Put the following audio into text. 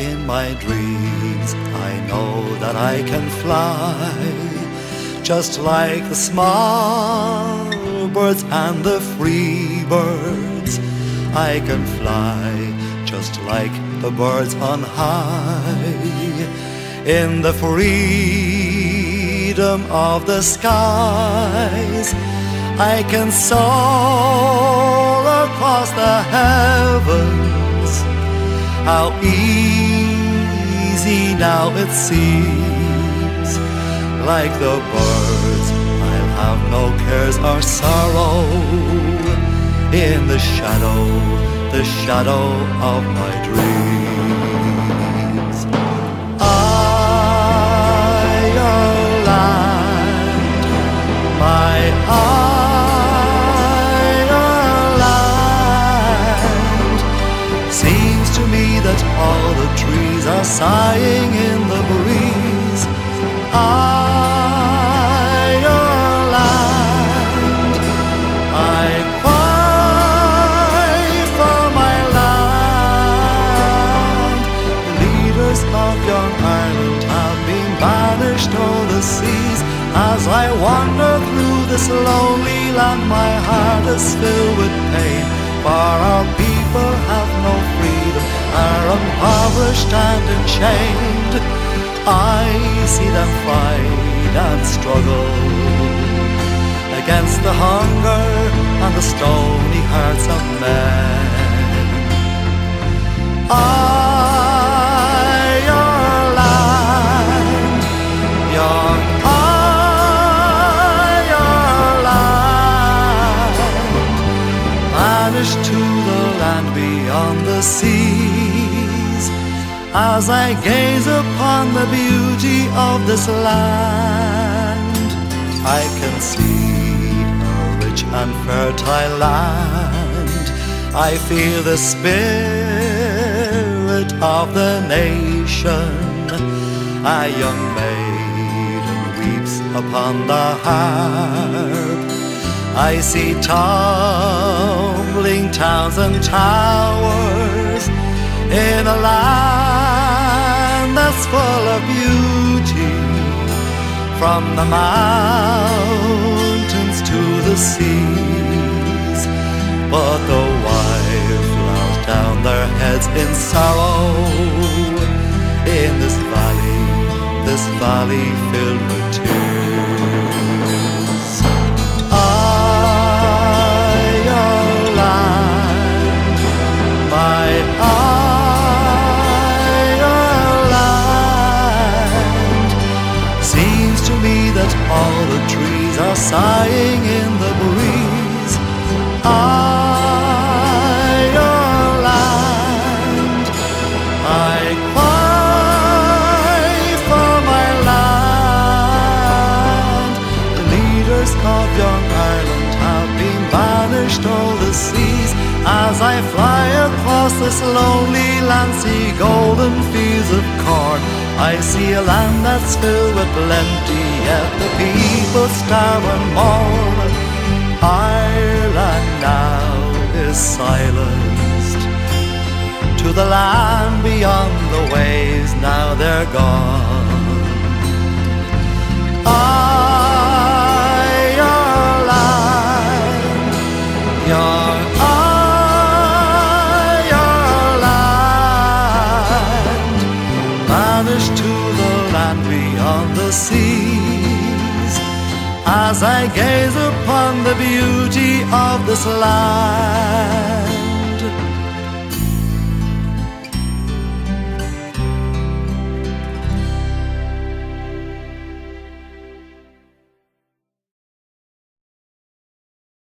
in my dreams I know that I can fly just like the small birds and the free birds. I can fly just like the birds on high in the freedom of the skies. I can soar across the heavens. How easy now it seems, like the birds. I'll have no cares or sorrow in the shadow, the shadow of my dreams. Ireland, my Ireland, seems to me that all the trees are sighing in the breeze. Ireland, I cry for my land. The leaders of young Ireland have been banished o'er the seas. As I wander through this lonely land, my heart is filled with pain. For our people have no are impoverished and enchained. I see them fight and struggle against the hunger and the stony hearts of men. Ireland, young Ireland, banished to the land beyond the seas. As I gaze upon the beauty of this land, I can see a rich and fertile land. I feel the spirit of the nation. A young maiden weeps upon the harp. I see tumbling towns and towers in a land full of beauty. From the mountains to the seas, but the wildflowers down their heads in sorrow in this valley, this valley filled with are sighing in the breeze. Ireland, I cry for my land. The leaders of young Ireland have been banished o'er the seas. As I fly across this lonely land, see golden fields of corn. I see a land that's filled with plenty, yet the people starve and mourn. Ireland now is silenced. To the land beyond the waves, now they're gone. Ireland, your Ireland, banished to land beyond the seas. As I gaze upon the beauty of this land.